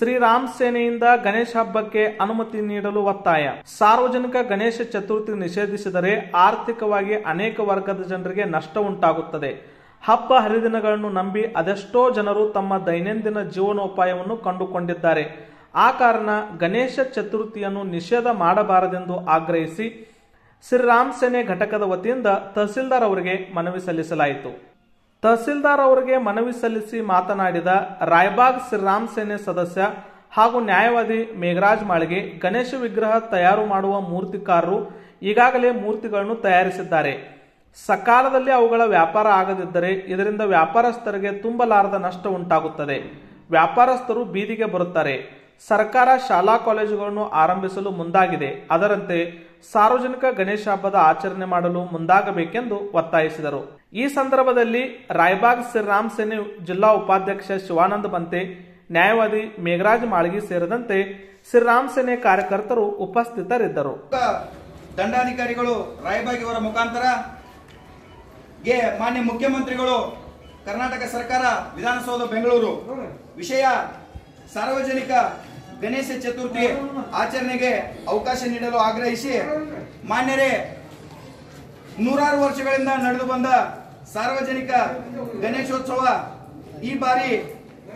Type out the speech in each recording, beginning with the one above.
ಶ್ರೀರಾಮ್ ಸೇನೆಯಿಂದ ಗಣೇಶ ಹಬ್ಬಕ್ಕೆ ಅನುಮತಿ ನೀಡಲು ಒತ್ತಾಯ. ಸಾರ್ವಜನಿಕ ಗಣೇಶ ಚತುರ್ಥಿ ನಿಷೇಧಿಸಿದರೆ ಆರ್ಥಿಕವಾಗಿ ಅನೇಕ ವರ್ಗದ ಜನರಿಗೆ ನಷ್ಟ ಉಂಟಾಗುತ್ತದೆ. ಹಬ್ಬ ಹರಿದಿನಗಳನ್ನು ನಂಬಿ ಅದೆಷ್ಟೋ ಜನರು ತಮ್ಮ ದೈನಂದಿನ ಜೀವನೋಪಾಯವನ್ನು ಕಂಡುಕೊಂಡಿದ್ದಾರೆ. ಆ ಕಾರಣ ಗಣೇಶ ಚತುರ್ಥಿಯನ್ನು ನಿಷೇಧ ಮಾಡಬಾರದೆಂದು ಆಗ್ರಹಿಸಿ ಶ್ರೀರಾಮ್ ಸೇನೆ ಘಟಕದ ವತಿಯಿಂದ ತಹಸೀಲ್ದಾರ್ ಅವರಿಗೆ ಮನವಿ ಸಲ್ಲಿಸಲಾಯಿತು. ತಹಸೀಲ್ದಾರ್ ಅವರಿಗೆ ಮನವಿ ಸಲ್ಲಿಸಿ ಮಾತನಾಡಿದ ರಾಯಬಾಗ್ ಶ್ರೀರಾಮ್ ಸೇನೆ ಸದಸ್ಯ ಹಾಗೂ ನ್ಯಾಯವಾದಿ ಮೇಘರಾಜ್ ಮಾಳಿಗೆ ಗಣೇಶ ವಿಗ್ರಹ ತಯಾರು ಮಾಡುವ ಮೂರ್ತಿಕಾರರು ಈಗಾಗಲೇ ಮೂರ್ತಿಗಳನ್ನು ತಯಾರಿಸಿದ್ದಾರೆ. ಸಕಾಲದಲ್ಲಿ ಅವುಗಳ ವ್ಯಾಪಾರ ಆಗದಿದ್ದರೆ ಇದರಿಂದ ವ್ಯಾಪಾರಸ್ಥರಿಗೆ ತುಂಬಲಾರದ ನಷ್ಟ ಉಂಟಾಗುತ್ತದೆ. ವ್ಯಾಪಾರಸ್ಥರು ಬೀದಿಗೆ ಬರುತ್ತಾರೆ. ಸರ್ಕಾರ ಶಾಲಾ ಕಾಲೇಜುಗಳನ್ನು ಆರಂಭಿಸಲು ಮುಂದಾಗಿದೆ. ಅದರಂತೆ ಸಾರ್ವಜನಿಕ ಗಣೇಶ ಹಬ್ಬದ ಆಚರಣೆ ಮಾಡಲು ಮುಂದಾಗಬೇಕೆಂದು ಒತ್ತಾಯಿಸಿದರು. ಈ ಸಂದರ್ಭದಲ್ಲಿ ರಾಯಬಾಗ್ ಶ್ರೀರಾಮ್ ಸೇನೆ ಜಿಲ್ಲಾ ಉಪಾಧ್ಯಕ್ಷ ಶಿವಾನಂದ ಬಂತೆ, ನ್ಯಾಯವಾದಿ ಮೇಘರಾಜ್ ಮಾಳ್ಗಿ ಸೇರಿದಂತೆ ಶ್ರೀರಾಮ್ ಸೇನೆ ಕಾರ್ಯಕರ್ತರು ಉಪಸ್ಥಿತರಿದ್ದರು. ದಂಡಾಧಿಕಾರಿಗಳು ರಾಯಬಾಗ್ ಇವರ ಮುಖಾಂತರ ಗೆ ಮಾನ್ಯ ಮುಖ್ಯಮಂತ್ರಿಗಳು, ಕರ್ನಾಟಕ ಸರ್ಕಾರ, ವಿಧಾನಸೌಧ, ಬೆಂಗಳೂರು. ವಿಷಯ ಸಾರ್ವಜನಿಕ ಗಣೇಶ ಚತುರ್ಥಿ ಆಚರಣೆಗೆ ಅವಕಾಶ ನೀಡಲು ಆಗ್ರಹಿಸಿ ಮಾನ್ಯರೇ, ನೂರಾರು ವರ್ಷಗಳಿಂದ ನಡೆದು ಬಂದ ಸಾರ್ವಜನಿಕ ಗಣೇಶೋತ್ಸವ ಈ ಬಾರಿ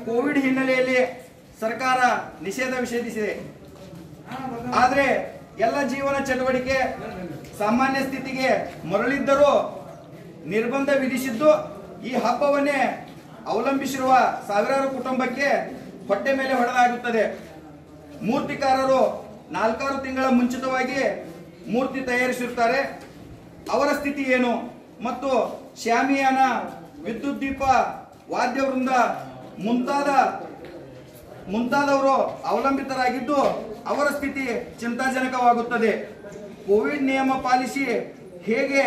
ಕೋವಿಡ್ ಹಿನ್ನೆಲೆಯಲ್ಲಿ ಸರ್ಕಾರ ನಿಷೇಧ ನಿಷೇಧಿಸಿದೆ ಆದರೆ ಎಲ್ಲ ಜೀವನ ಚಟುವಟಿಕೆ ಸಾಮಾನ್ಯ ಸ್ಥಿತಿಗೆ ಮರಳಿದ್ದರೂ ನಿರ್ಬಂಧ ವಿಧಿಸಿದ್ದು ಈ ಹಬ್ಬವನ್ನೇ ಅವಲಂಬಿಸಿರುವ ಸಾವಿರಾರು ಕುಟುಂಬಕ್ಕೆ ಹೊಟ್ಟೆ ಮೇಲೆ ಹೊಡೆದಾಗುತ್ತದೆ. ಮೂರ್ತಿಕಾರರು ನಾಲ್ಕಾರು ತಿಂಗಳ ಮುಂಚಿತವಾಗಿ ಮೂರ್ತಿ ತಯಾರಿಸಿರ್ತಾರೆ. ಅವರ ಸ್ಥಿತಿ ಏನು? ಮತ್ತು ಶ್ಯಾಮಿಯಾನ ವಿದ್ಯುತ್ ದೀಪ ವಾದ್ಯವೃಂದ ಮುಂತಾದ ಮುಂತಾದವರು ಅವಲಂಬಿತರಾಗಿದ್ದು ಅವರ ಸ್ಥಿತಿ ಚಿಂತಾಜನಕವಾಗುತ್ತದೆ. ಕೋವಿಡ್ ನಿಯಮ ಪಾಲಿಸಿ ಹೇಗೆ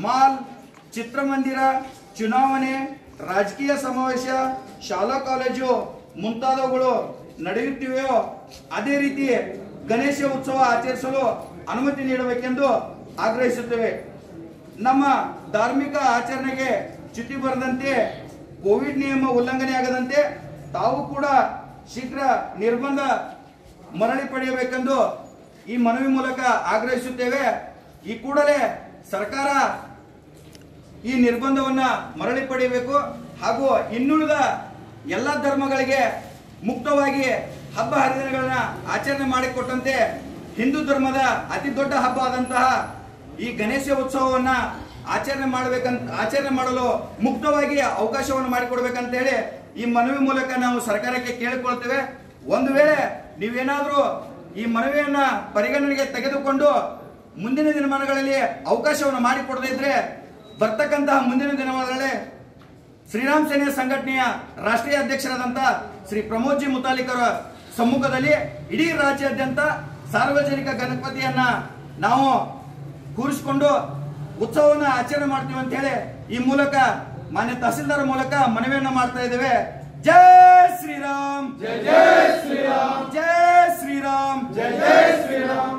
ಮಾಲ್, ಚಿತ್ರಮಂದಿರ, ಚುನಾವಣೆ, ರಾಜಕೀಯ ಸಮಾವೇಶ, ಶಾಲಾ ಕಾಲೇಜು ಮುಂತಾದವುಗಳು ನಡೆಯುತ್ತಿವೆಯೋ, ಅದೇ ರೀತಿ ಗಣೇಶ ಉತ್ಸವ ಆಚರಿಸಲು ಅನುಮತಿ ನೀಡಬೇಕೆಂದು ಆಗ್ರಹಿಸುತ್ತೇವೆ. ನಮ್ಮ ಧಾರ್ಮಿಕ ಆಚರಣೆಗೆ ಚ್ಯುತಿ ಬರದಂತೆ, ಕೋವಿಡ್ ನಿಯಮ ಉಲ್ಲಂಘನೆಯಾಗದಂತೆ ತಾವು ಕೂಡ ಶೀಘ್ರ ನಿರ್ಬಂಧ ಮರಳಿ ಪಡೆಯಬೇಕೆಂದು ಈ ಮನವಿ ಮೂಲಕ ಆಗ್ರಹಿಸುತ್ತೇವೆ. ಈ ಕೂಡಲೇ ಸರ್ಕಾರ ಈ ನಿರ್ಬಂಧವನ್ನು ಮರಳಿ ಪಡೆಯಬೇಕು ಹಾಗೂ ಇನ್ನುಳಿದ ಎಲ್ಲ ಧರ್ಮಗಳಿಗೆ ಮುಕ್ತವಾಗಿ ಹಬ್ಬ ಹರಿದಿನಗಳನ್ನ ಆಚರಣೆ ಮಾಡಿಕೊಟ್ಟಂತೆ ಹಿಂದೂ ಧರ್ಮದ ಅತಿ ದೊಡ್ಡ ಹಬ್ಬ ಆದಂತಹ ಈ ಗಣೇಶ ಉತ್ಸವವನ್ನ ಆಚರಣೆ ಮಾಡಬೇಕಂತ, ಆಚರಣೆ ಮಾಡಲು ಮುಕ್ತವಾಗಿ ಅವಕಾಶವನ್ನು ಮಾಡಿಕೊಡ್ಬೇಕಂತ ಹೇಳಿ ಈ ಮನವಿ ಮೂಲಕ ನಾವು ಸರ್ಕಾರಕ್ಕೆ ಕೇಳಿಕೊಳ್ತೇವೆ. ಒಂದು ವೇಳೆ ನೀವೇನಾದರೂ ಈ ಮನವಿಯನ್ನ ಪರಿಗಣನೆಗೆ ತೆಗೆದುಕೊಂಡು ಮುಂದಿನ ದಿನಮಾನಗಳಲ್ಲಿ ಅವಕಾಶವನ್ನು ಮಾಡಿಕೊಡದೇ ಇದ್ರೆ ಬರ್ತಕ್ಕಂತಹ ಮುಂದಿನ ದಿನಮಾನಗಳಲ್ಲಿ ಶ್ರೀರಾಮ್ ಸೇನೆ ಸಂಘಟನೆಯ ರಾಷ್ಟ್ರೀಯ ಅಧ್ಯಕ್ಷರಾದಂತ ಶ್ರೀ ಪ್ರಮೋದ್ ಜಿ ಮುತಾಲಿಕರ ಸಮ್ಮುಖದಲ್ಲಿ ಇಡೀ ರಾಜ್ಯಾದ್ಯಂತ ಸಾರ್ವಜನಿಕ ಗಣಪತಿಯನ್ನ ನಾವು ಕೂರಿಸಿಕೊಂಡು ಉತ್ಸವವನ್ನು ಆಚರಣೆ ಮಾಡ್ತೀವಿ ಅಂತ ಹೇಳಿ ಈ ಮೂಲಕ ಮಾನ್ಯ ತಹಸೀಲ್ದಾರ್ ಮೂಲಕ ಮನವಿಯನ್ನ ಮಾಡ್ತಾ ಇದ್ದೇವೆ. ಜೈ ಶ್ರೀರಾಮ್. ಜೈ ಜೈ ಶ್ರೀರಾಮ್. ಜೈ ಶ್ರೀರಾಮ್. ಜೈ ಜೈ ಶ್ರೀರಾಮ್.